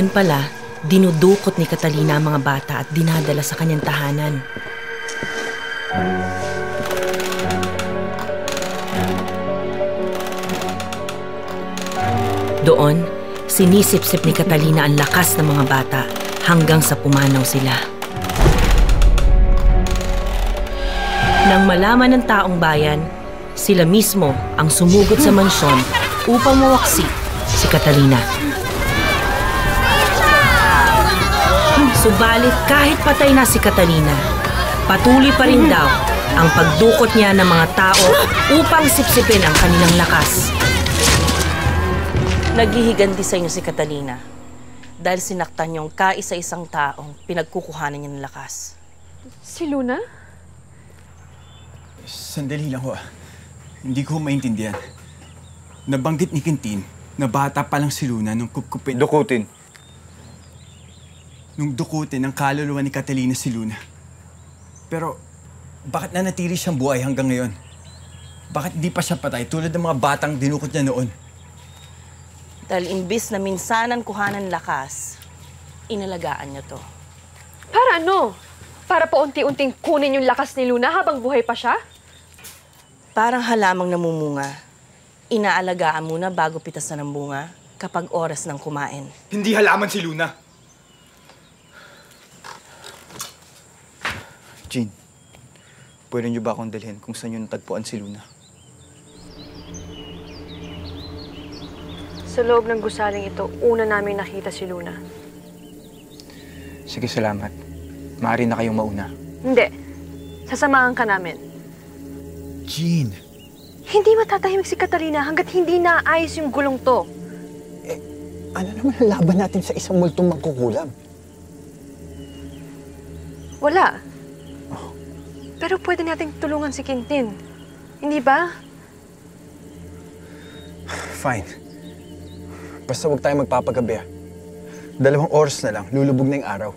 Yun pala, dinudukot ni Catalina ang mga bata at dinadala sa kanyang tahanan. Doon, sinisip-sip ni Catalina ang lakas ng mga bata hanggang sa pumanaw sila. Nang malaman ng taong bayan, sila mismo ang sumugod sa mansyon upang mawaksi si Catalina. Subalit kahit patay na si Catalina, patuloy pa rin daw ang pagdukot niya ng mga tao upang sipsipin ang kanilang lakas. Naghihiganti sa inyo si Catalina dahil sinaktan niyong kaisa-isang taong pinagkukuhanan niya ng lakas. Si Luna? Sandali lang ho. ah. Hindi ko maintindihan. Nabanggit ni Quintin na bata pa lang si Luna nung kupkupin. Dukutin. Nung dukutin ng kaluluwa ni Catalina si Luna. Pero, bakit nanatili siyang buhay hanggang ngayon? Bakit di pa siya patay tulad ng mga batang dinukot niya noon? Dahil imbis na minsanan kuhanan lakas, inalagaan niyo to. Para ano? Para pa unti-unting kunin yung lakas ni Luna habang buhay pa siya? Parang halamang namumunga. Inaalagaan muna bago pitasan ng bunga kapag oras ng kumain. Hindi halaman si Luna. Jean, pwede niyo ba akong dalhin kung saan niyo natagpuan si Luna? Sa loob ng gusaling ito, una namin nakita si Luna. Sige, salamat. Maaari na kayong mauna. Hindi. Sasamahan ka namin. Jean, Hindi matatahimik si Catalina hanggat hindi naayos yung gulong to. Ano naman ang laban natin sa isang multong mangkukulam? Wala. Pero pwede nating tulungan si Quintin. Hindi ba? Fine. Basta huwag tayo magpapagabi ah. Dalawang oras na lang, lulubog na yung araw.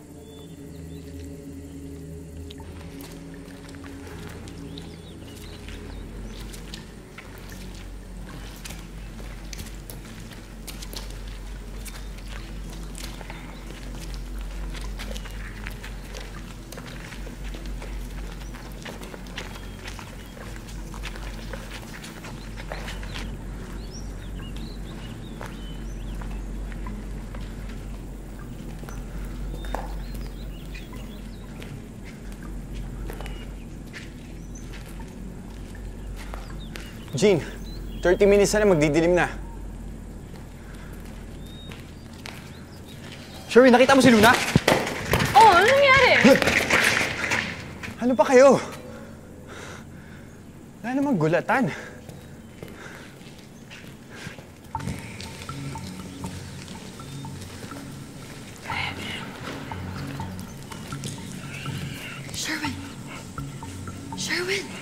Jean, 30 minutes na lang, magdidilim na. Sherwin, nakita mo si Luna? Oh, ano nangyari? Ano pa kayo? Wala namang gulatan. Sherwin! Sherwin!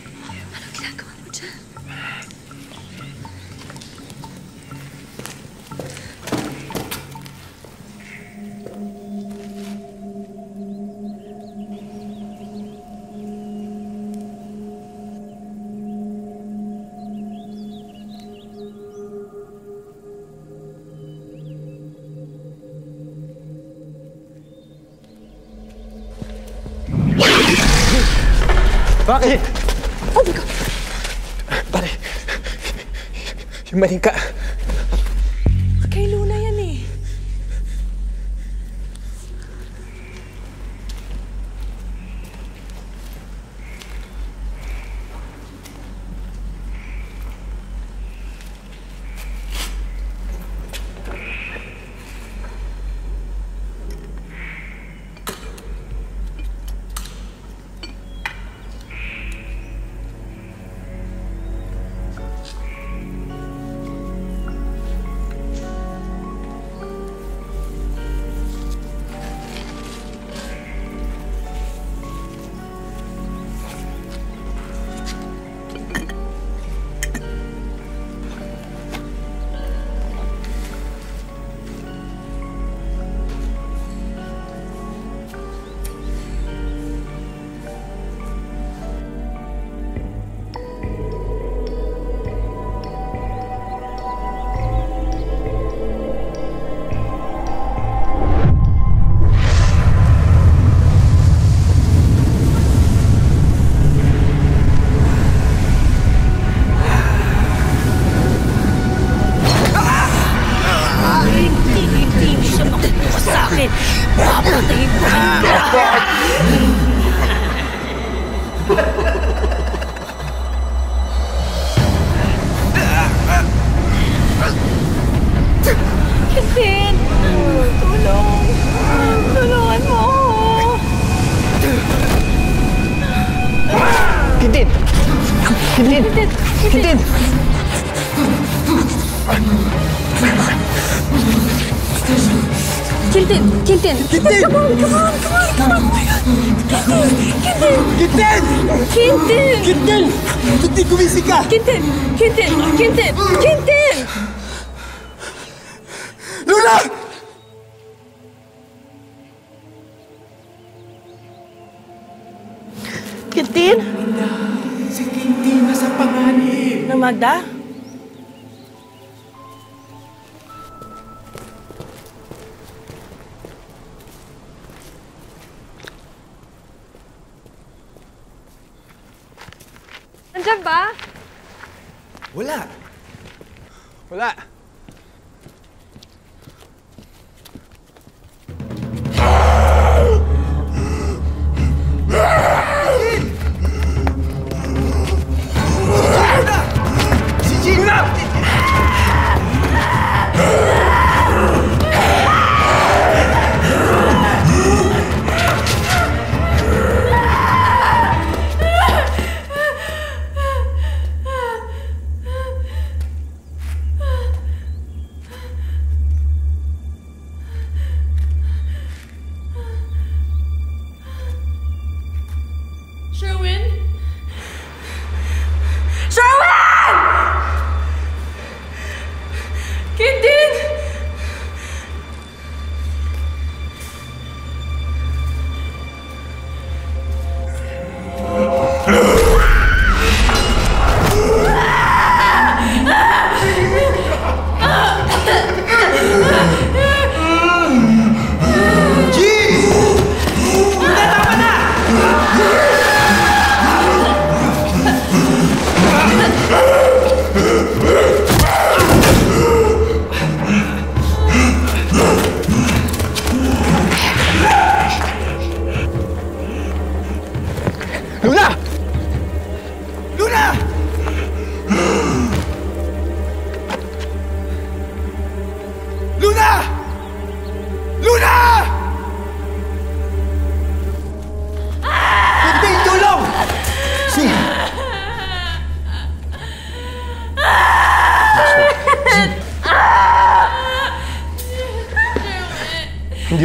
Bakit? Oh my God! Pare, yung maling Quintin! Tulong! Tulungan mo ako! Kitin! Kitin! Kitin! Quintin! Quintin! Quintin! Come on! Come on! Come on! Come on! Quintin! Quintin! Kitin! Kitin, gumising ka! Quintin! Quintin! Quintin! Quintin! Luna! Quintin? Si Quintin nasa panganib. Na Magda? Nandiyan ba? Wala. Wala.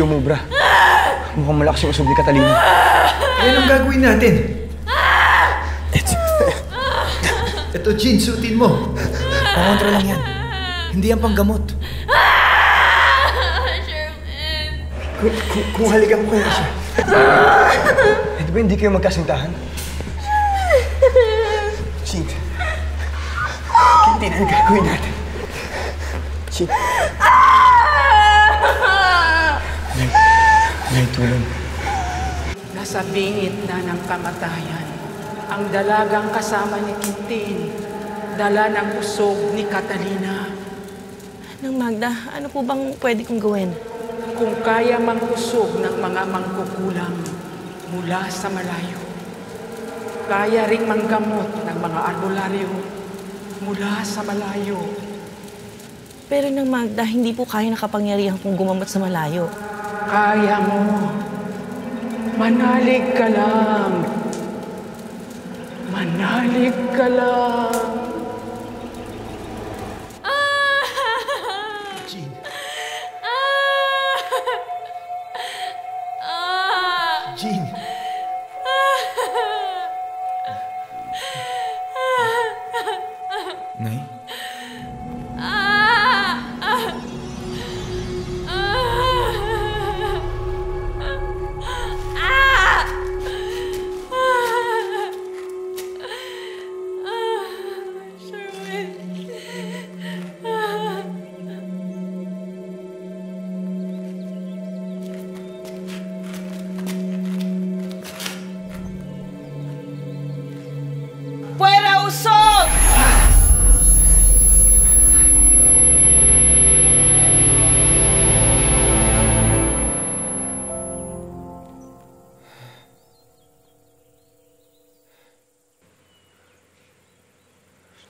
Umubra. Mukhang malakas yung usog ni Catalina. Ano ang gagawin natin? Ito, Jean, suotin mo. Pangontra lang yan. Hindi yan panggamot. Kung, kung, kung halikan ko kaya siya. di ba hindi kayo magkasintahan? Shit. Hindi na ang gagawin natin. Shit. Nay, tulong. Nasa bingit na ng kamatayan. Ang dalagang kasama ni Quintin, dala ng usog ni Catalina. Nang Magda, ano po bang pwede kong gawin? Kung kaya mang usog ng mga mangkukulam mula sa malayo. Kaya ring manggamot ng mga albularyo mula sa malayo. Pero nang Magda, hindi po kaya nakapangyarihan kong gumamot sa malayo. Kaya mo. Manalig ka lang. Manalig ka lang.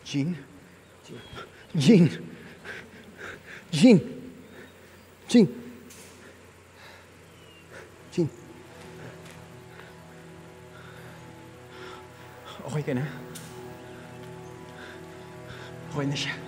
Jean? Jean? Jean? Jean? Jean? Okay ka na? Okay na siya.